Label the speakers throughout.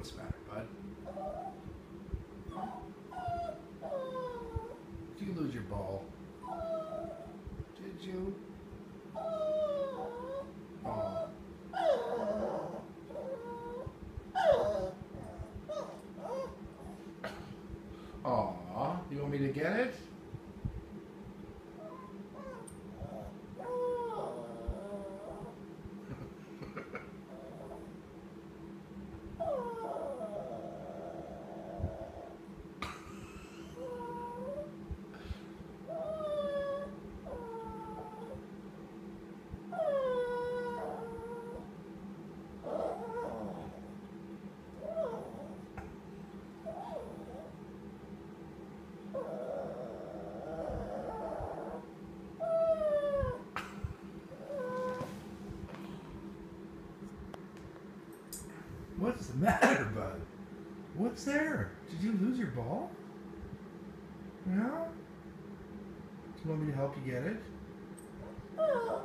Speaker 1: What's the matter, bud? Did you lose your ball? Did you? Oh. Aw, you want me to get it? What's the matter, bud? What's there? Did you lose your ball? No? Do you want me to help you get it? Aw.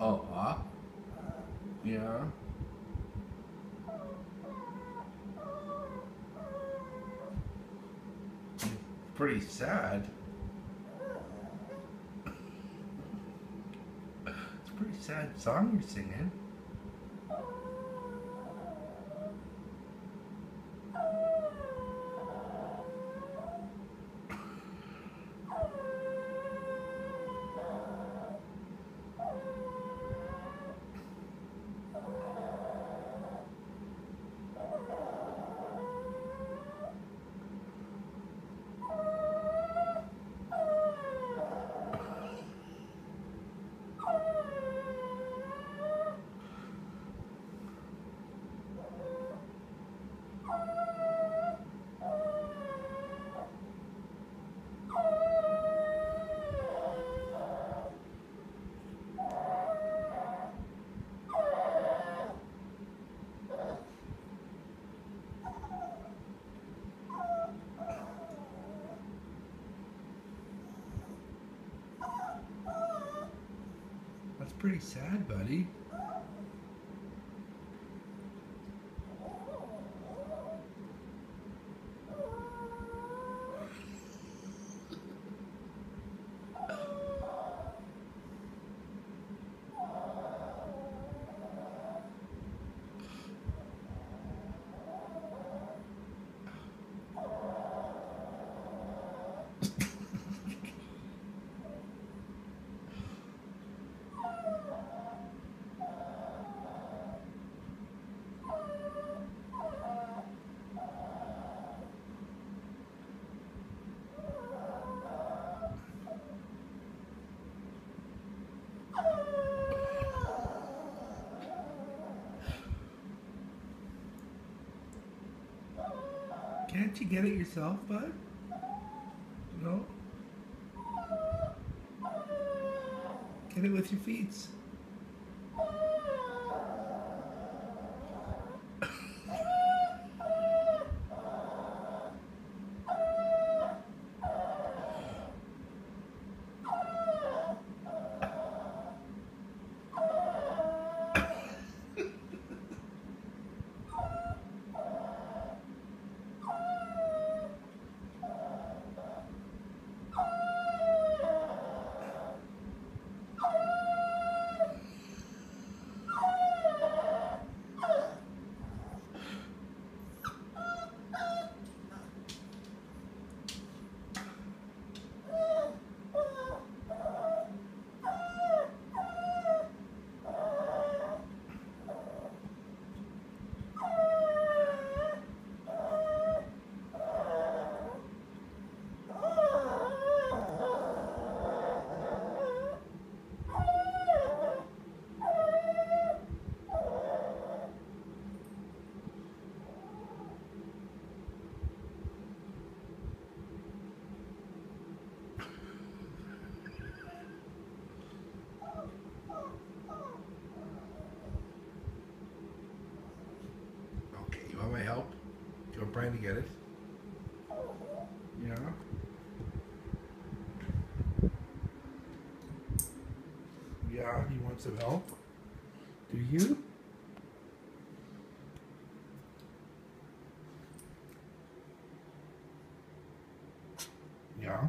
Speaker 1: Oh, uh, yeah. Pretty sad. It's a pretty sad song you're singing. Pretty sad, buddy. Can't you get it yourself, bud? No? Get it with your feet. Brian to get it. Yeah. Yeah, he wants some help. Do you? Yeah.